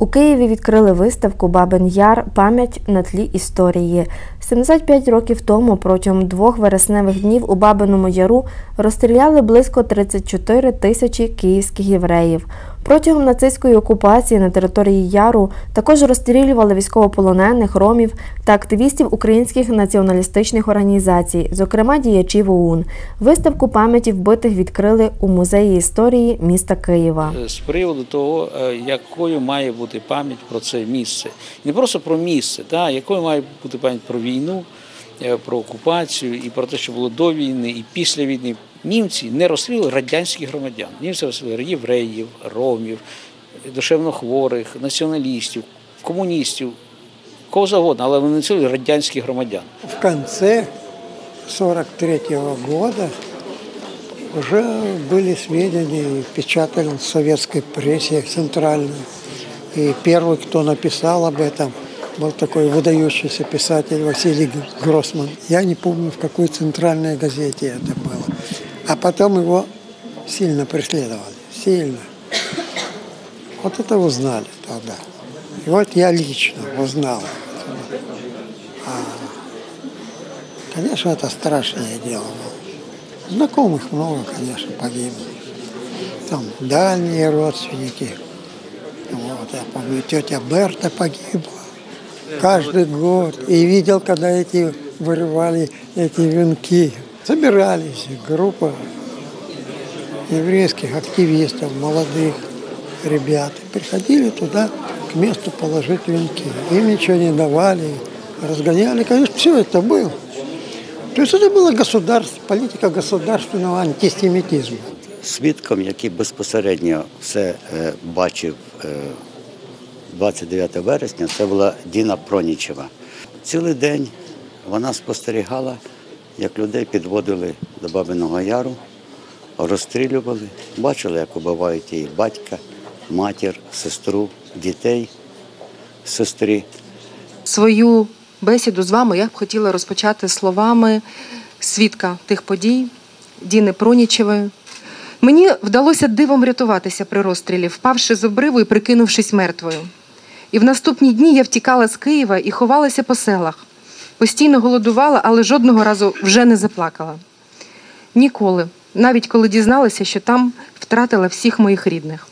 У Києві відкрили виставку Бабин Яр Пам'ять на тлі історії. 75 років тому протягом двох вересневих днів у Бабиному Яру розстріляли близько 34 тисячі київських євреїв. Протягом нацистської окупації на території Яру також розстрілювали військовополонених, ромів та активістів українських націоналістичних організацій, зокрема діячів ОУН. Виставку пам'яті вбитих відкрили у музеї історії міста Києва. з приводу того, е, якою має бути пам'ять про це місце. Не просто про місце, та, якою має бути пам'ять про війну, е, про окупацію і про те, що було до війни і після війни Німці не розстрілювали радянських громадян. Німці розстрілювали євреїв, ромів, душевнохворих, націоналістів, комуністів, кого завгодно, але вони не цілили радянських громадян. В конце 43 года уже были сведения, и печатали в советской прессе центральной. И первый, кто написал об этом, был такой выдающийся писатель Василий Гроссман. Я не помню, в какой центральной газете это было. А потом его сильно преследовали, сильно. Вот это узнали тогда. И вот я лично узнал. Конечно, это страшное дело было. Знакомых много, конечно, погибло. Там дальние родственники. Вот, я помню, тетя Берта погибла каждый год. И видел, когда эти вырывали эти венки. Собирались группа еврейских активистов, молодых ребят. И приходили туда к месту положить венки. Им ничего не давали, разгоняли. Конечно, все это было. То есть это была государство, политика государственного антисемитизма. свідком, який безпосередньо все е, бачив е, 29 вересня, це була Діна Пронічева. Цілий день вона спостерігала, як людей підводили до Бабиного Яру, розстрілювали, бачили, як убивають її батька, матір, сестру, дітей, сестри. Свою бесіду з вами я б хотіла розпочати словами свідка тих подій Діни Пронічевої. Мені вдалося дивом рятуватися при розстрілі, впавши з обриву і прикинувшись мертвою. І в наступні дні я втікала з Києва і ховалася по селах. Постійно голодувала, але жодного разу вже не заплакала. Ніколи, навіть коли дізналася, що там втратила всіх моїх рідних.